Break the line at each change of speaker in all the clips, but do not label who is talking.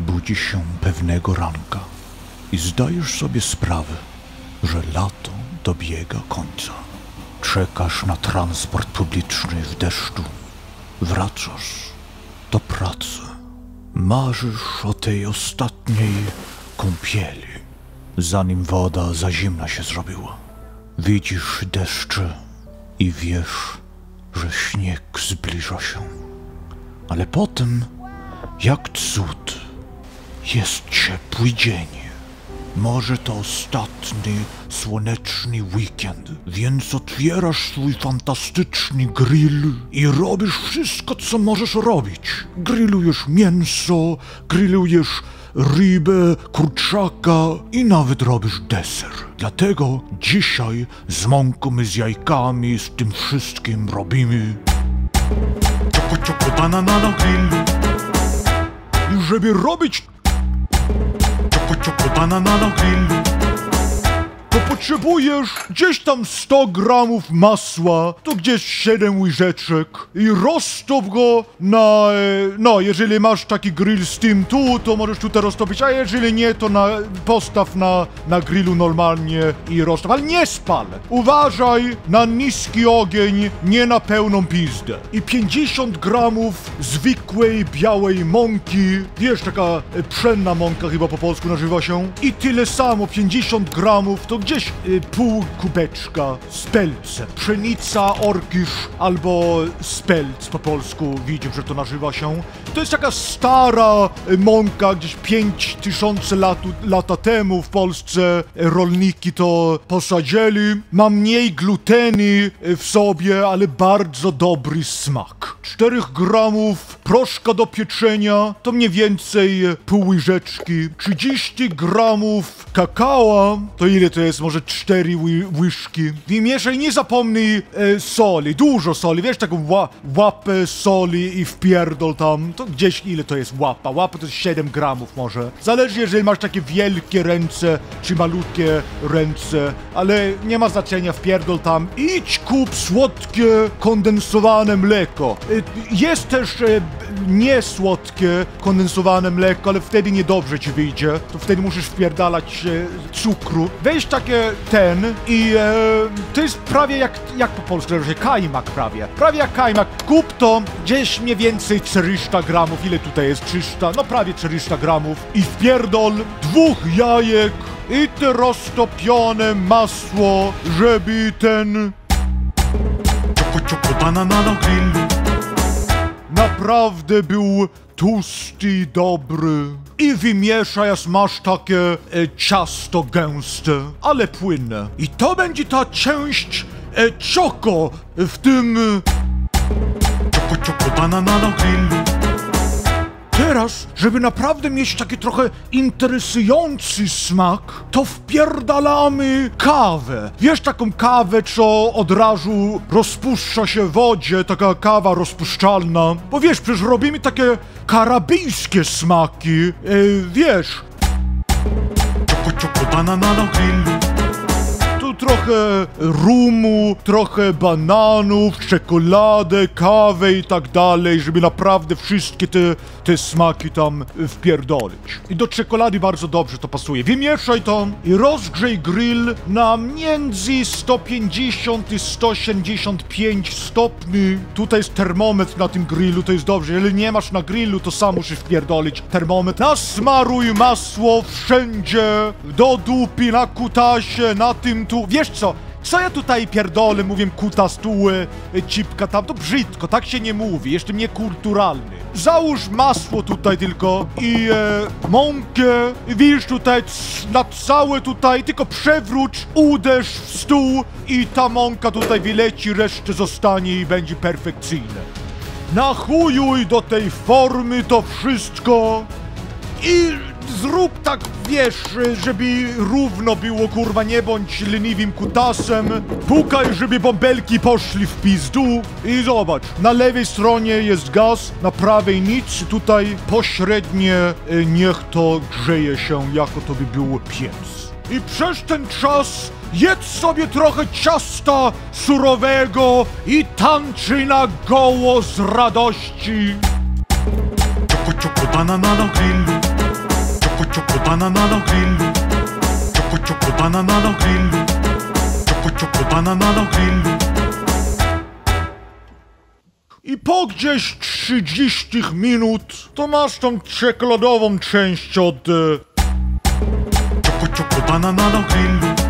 Budzisz się pewnego ranka i zdajesz sobie sprawę, że lato dobiega końca. Czekasz na transport publiczny w deszczu. Wracasz do pracy. Marzysz o tej ostatniej kąpieli, zanim woda za zimna się zrobiła. Widzisz deszcze i wiesz, że śnieg zbliża się. Ale potem, jak cud, jest ciepły dzień. Może to ostatni słoneczny weekend, więc otwierasz swój fantastyczny grill i robisz wszystko, co możesz robić. Grillujesz mięso, grillujesz rybę, kurczaka i nawet robisz deser. Dlatego dzisiaj z mąką, z jajkami, z tym wszystkim robimy cioko, cioko, banana na grillu. I żeby robić cioko, cioko, banana na grillu, to potrzebujesz gdzieś tam 100 gramów masła, to gdzieś 7 łyżeczek i roztop go na, e, no, jeżeli masz taki grill z tym tu, to możesz tutaj roztopić, a jeżeli nie, to na, postaw na, na grillu normalnie i roztop, ale nie spal. Uważaj na niski ogień, nie na pełną pizdę. I 50 gramów zwykłej białej mąki, wiesz, taka e, pszenna mąka chyba po polsku nazywa się, i tyle samo, 50 gramów, to gdzieś y, pół kubeczka spelce. Pszenica, orkisz albo spelc po polsku, widzę, że to nazywa się. To jest taka stara y, mąka, gdzieś 5000 latu, lata temu w Polsce rolniki to posadzili. Ma mniej gluteny y, w sobie, ale bardzo dobry smak. 4 gramów proszka do pieczenia to mniej więcej pół łyżeczki. 30 gramów kakao to ile to jest? Może 4 ły łyżki. Wymieszaj, nie zapomnij e, soli, dużo soli, wiesz, taką ła łapę soli i wpierdol tam. To gdzieś ile to jest łapa? Łapa to jest 7 gramów może. Zależy, jeżeli masz takie wielkie ręce, czy malutkie ręce, ale nie ma znaczenia, wpierdol tam. Idź kup słodkie, kondensowane mleko. E, jest też e, niesłodkie, kondensowane mleko, ale wtedy niedobrze ci wyjdzie. To wtedy musisz wpierdalać e, cukru. Weź takie ten i e, to jest prawie jak, jak po polsku się kajmak prawie. Prawie jak kajmak. Kup to gdzieś mniej więcej 400 gramów. Ile tutaj jest? 300? No prawie 400 gramów. I wpierdol dwóch jajek i te roztopione masło, żeby ten... Cioko, cioko, banana na grillu naprawdę był tłusty i dobry. I wymieszaj, masz takie e, ciasto gęste, ale płynne. I to będzie ta część e, czoko w tym... e, Czoko, czoko, banana na grillu. Teraz, żeby naprawdę mieć taki trochę interesujący smak, to wpierdalamy kawę. Wiesz taką kawę, co od razu rozpuszcza się w wodzie, taka kawa rozpuszczalna? Bo wiesz, przecież robimy takie karabijskie smaki. E, wiesz... Czoko, czoko, banana na grillu. Trochę rumu, trochę bananów, czekoladę, kawę i tak dalej, żeby naprawdę wszystkie te, te smaki tam wpierdolić. I do czekolady bardzo dobrze to pasuje. Wymieszaj to i rozgrzej grill na między 150 i 175 stopni. Tutaj jest termometr na tym grillu, to jest dobrze. Jeżeli nie masz na grillu, to sam musisz wpierdolić termometr. Nasmaruj masło wszędzie, do dupy, na kutasie, na tym tu. Wiesz co? Co ja tutaj pierdolę, mówię kutas tu, e, cipka tam, to brzydko, tak się nie mówi, jeszcze niekulturalny. Załóż masło tutaj tylko i e, mąkę, widzisz tutaj na całe tutaj, tylko przewróć, uderz w stół i ta mąka tutaj wyleci, resztę zostanie i będzie perfekcyjne. Nachujuj do tej formy to wszystko i zrób tak, wiesz, żeby równo było, kurwa, nie bądź leniwym kutasem. Pukaj, żeby bąbelki poszli w pizdu i zobacz, na lewej stronie jest gaz, na prawej nic, tutaj pośrednie y, niech to grzeje się, jako to by był piec. I przez ten czas jedz sobie trochę ciasta surowego i tańczy na goło z radości. Czoko, czoko, banana na grillu. Ciuku, banana na. Ciuku, ciuku, banana na grillu. Ciuku, ciuku, banana na grillu. I po gdzieś 30 minut to masz tą czekoladową część od... E... Ciuku, ciuku, banana.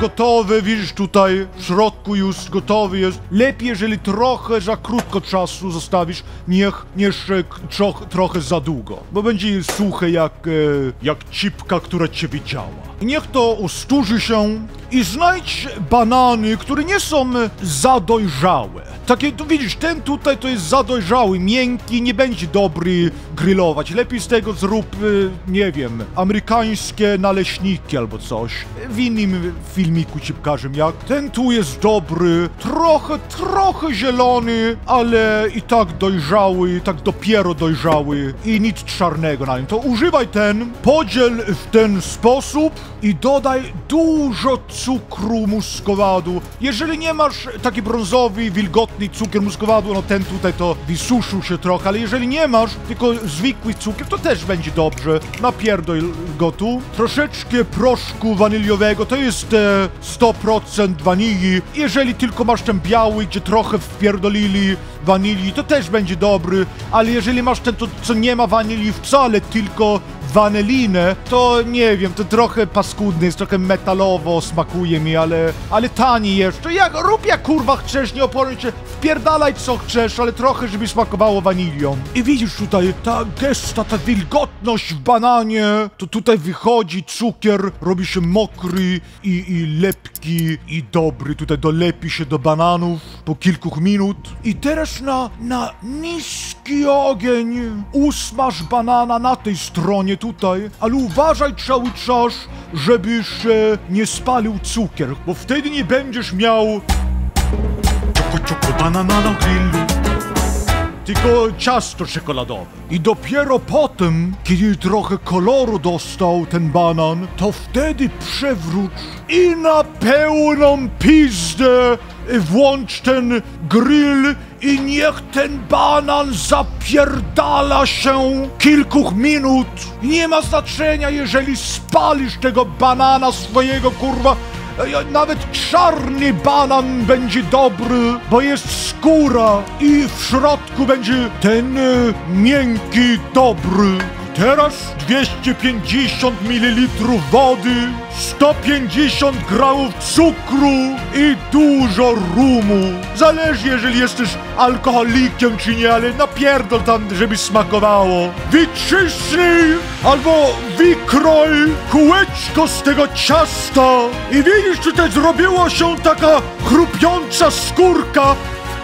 Gotowy, widzisz tutaj, w środku już gotowy jest. Lepiej, jeżeli trochę za krótko czasu zostawisz, niech jeszcze troch, trochę za długo. Bo będzie suche jak, e, jak cipka, która cię widziała. Niech to ostuży się i znajdź banany, które nie są za dojrzałe. Takie, tu widzisz, ten tutaj to jest za dojrzały, miękki, nie będzie dobry grillować. Lepiej z tego zrób, y, nie wiem, amerykańskie naleśniki albo coś. W innym filmiku ci pokażę jak. Ten tu jest dobry, trochę, trochę zielony, ale i tak dojrzały, tak dopiero dojrzały i nic czarnego na nim. To używaj ten, podziel w ten sposób i dodaj dużo cukru muskowadu. Jeżeli nie masz taki brązowy, wilgotny cukier muskowadu, no ten tutaj to wysuszył się trochę, ale jeżeli nie masz tylko zwykły cukier, to też będzie dobrze. Napierdol go tu. Troszeczkę proszku waniliowego, to jest e, 100% wanilii. Jeżeli tylko masz ten biały, gdzie trochę wpierdolili wanilii, to też będzie dobry, ale jeżeli masz ten, to, co nie ma wanilii wcale, tylko wanelinę, to nie wiem, to trochę paskudny jest, trochę metalowo smakuje mi, ale, ale tani jeszcze. Jak, rób jak kurwa chcesz, nie oporuj się, wpierdalaj co chcesz, ale trochę, żeby smakowało wanilią. I widzisz tutaj, ta gesta, ta wilgotność w bananie, to tutaj wychodzi cukier, robi się mokry i, i lepki i dobry. Tutaj dolepi się do bananów po kilku minut. I teraz na, na niski ogień usmaż banana na tej stronie tutaj, ale uważaj cały czas, żebyś e, nie spalił cukier, bo wtedy nie będziesz miał Ciuku, ciuku, banana na grillu. Tylko ciasto czekoladowe. I dopiero potem, kiedy trochę koloru dostał ten banan, to wtedy przewróć i na pełną pizdę włącz ten grill i niech ten banan zapierdala się kilku minut. Nie ma znaczenia, jeżeli spalisz tego banana swojego kurwa nawet czarny banan będzie dobry, bo jest skóra i w środku będzie ten e, miękki, dobry. Teraz 250 ml wody, 150 gramów cukru i dużo rumu. Zależy, jeżeli jesteś alkoholikiem czy nie, ale napierdol tam, żeby smakowało. Wyczyszcznij albo wykroj kółeczko z tego ciasta i widzisz, tutaj zrobiła się taka chrupiąca skórka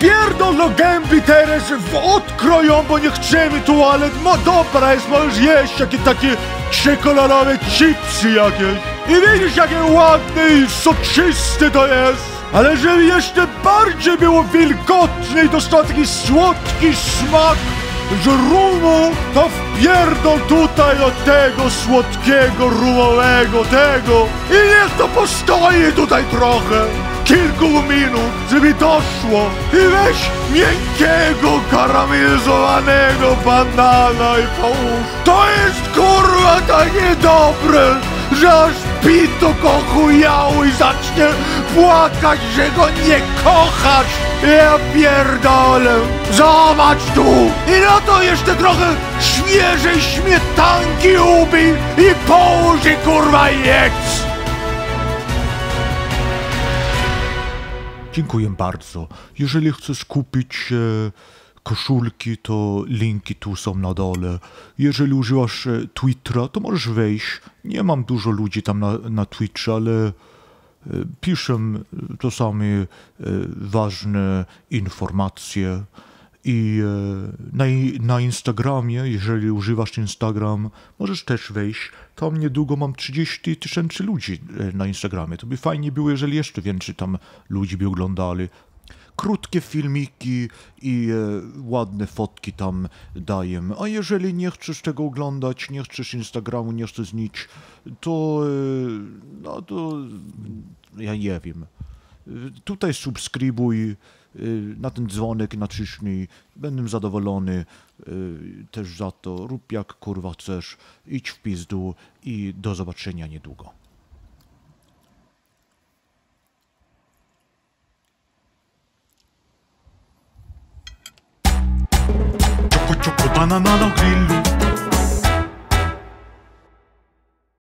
Pierdol do gęby teraz odkroją, bo nie chcemy tu, ale no dobra jest, możesz jeść jakie takie czekoladowe chipsy jakieś. I widzisz, jakie ładne i soczyste to jest. Ale żeby jeszcze bardziej było wilgotne i dostał taki słodki smak, że rumu to wpierdol tutaj do tego słodkiego, rumowego, tego. I niech to postoi tutaj trochę kilku minut, żeby doszło i weź miękkiego, karamelizowanego banana i połóż. To jest kurwa takie dobre, że aż pito kochujało i zacznie płakać, że go nie kochasz. Ja pierdolę. Zobacz tu. I na to jeszcze trochę świeżej śmietanki ubij i połóż i kurwa jedz. Dziękuję bardzo. Jeżeli chcesz kupić koszulki, to linki tu są na dole. Jeżeli używasz e, Twittera, to możesz wejść. Nie mam dużo ludzi tam na, na ale e, piszę czasami e, ważne informacje. I e, na, na Instagramie, jeżeli używasz Instagram, możesz też wejść. Tam niedługo mam 30 tysięcy ludzi e, na Instagramie. To by fajnie było, jeżeli jeszcze więcej tam ludzi by oglądali. Krótkie filmiki i e, ładne fotki tam daję. A jeżeli nie chcesz tego oglądać, nie chcesz Instagramu, nie chcesz nic, to no to ja nie wiem. Tutaj subskrybuj na ten dzwonek naciśnij, będę zadowolony. y, też za to. Rób jak kurwa chcesz, idź w pizdu i do zobaczenia niedługo.
Banana na grillu